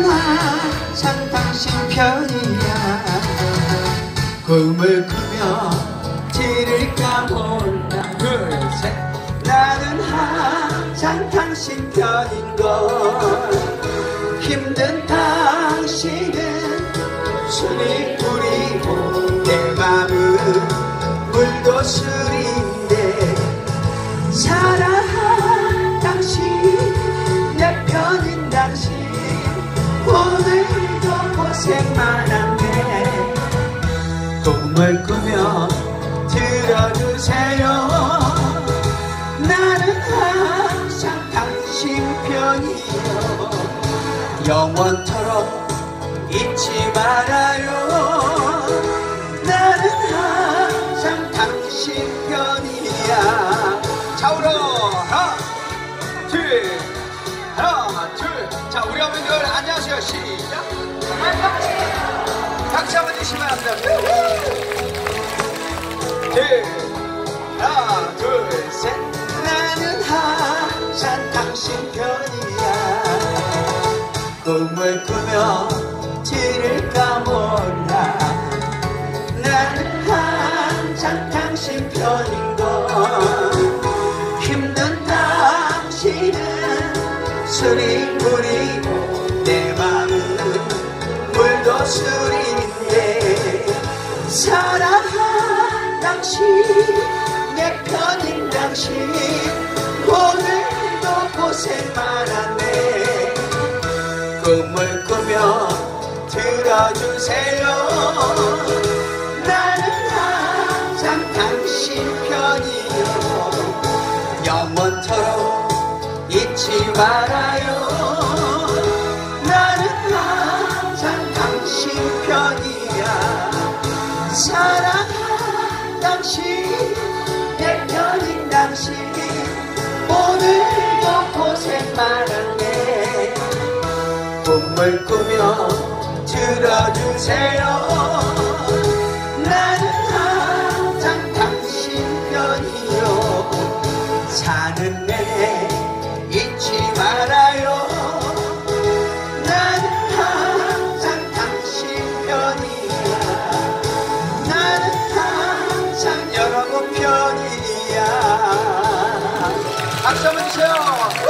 나는 항상 당신 편이야. 꿈을 꾸며 지를까 몰라 둘셋. 나는 항상 당신 편인걸. 힘든 당신은 술이 뿌리고 내 맘은 물도 술인데 꿈을 꾸며 들어주세요. 나는 항상 당신 편이요. 영원토록 잊지 말아요. 나는 항상 당신 편이야. 자 울어 하나 둘 하나 둘자 우리 어머니들 안녕하세요. 시작. 박수 한번 주시면 합니다 둘 하나 둘 셋. 나는 항상 당신 편이야. 꿈을 꾸며 지를까 몰라. 나는 항상 당신 편인 걸. 힘든 당신은 술이 뿌리고 내 맘은 물도 술인데 당신 내 편인 당신. 오늘도 고생 많았네. 꿈을 꾸며 들어주세요. 나는 항상 당신 편이요. 영원토록 잊지 말아요. 나는 항상 당신 편이야 당신 백년인 당신 오늘도 고생 많았네. 꿈을 꾸며 들어주세요. 나는 항상 당신 편이요. 사는 내내 잊지 말아요. 나는 항상 당신 편이요. 주세요.